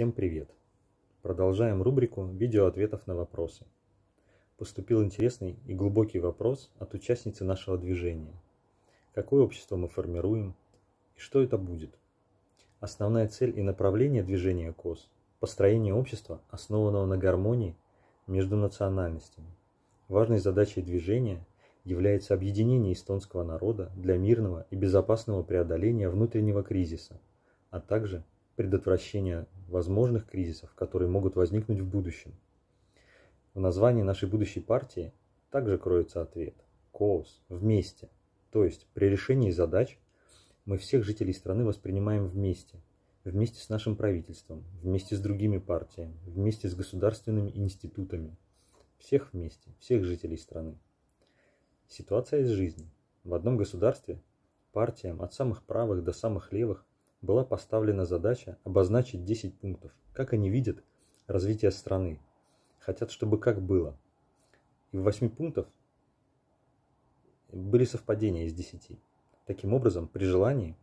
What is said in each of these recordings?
Всем привет! Продолжаем рубрику видео ответов на вопросы. Поступил интересный и глубокий вопрос от участницы нашего движения. Какое общество мы формируем и что это будет? Основная цель и направление движения КОС – построение общества, основанного на гармонии между национальностями. Важной задачей движения является объединение эстонского народа для мирного и безопасного преодоления внутреннего кризиса, а также предотвращения возможных кризисов, которые могут возникнуть в будущем. В названии нашей будущей партии также кроется ответ – КООС – вместе. То есть при решении задач мы всех жителей страны воспринимаем вместе, вместе с нашим правительством, вместе с другими партиями, вместе с государственными институтами. Всех вместе, всех жителей страны. Ситуация из жизни. В одном государстве партиям от самых правых до самых левых была поставлена задача обозначить 10 пунктов, как они видят развитие страны. Хотят, чтобы как было. И в 8 пунктов были совпадения из 10. Таким образом, при желании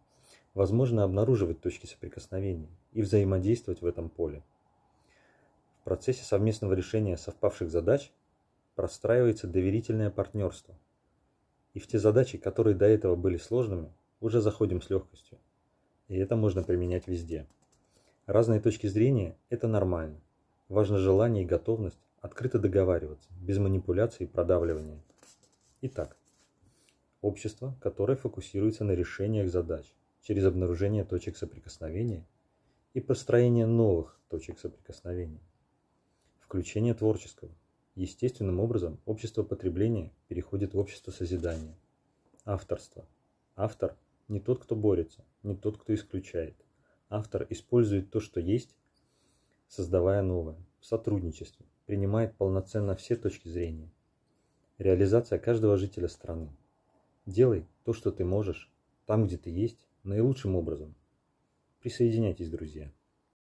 возможно обнаруживать точки соприкосновения и взаимодействовать в этом поле. В процессе совместного решения совпавших задач простраивается доверительное партнерство. И в те задачи, которые до этого были сложными, уже заходим с легкостью. И это можно применять везде. Разные точки зрения – это нормально. Важно желание и готовность открыто договариваться, без манипуляций и продавливания. Итак, Общество, которое фокусируется на решениях задач через обнаружение точек соприкосновения и построение новых точек соприкосновения. Включение творческого. Естественным образом общество потребления переходит в общество созидания. Авторство. Автор – не тот, кто борется, не тот, кто исключает. Автор использует то, что есть, создавая новое, в сотрудничестве, принимает полноценно все точки зрения. Реализация каждого жителя страны – Делай то, что ты можешь, там, где ты есть, наилучшим образом. Присоединяйтесь, друзья.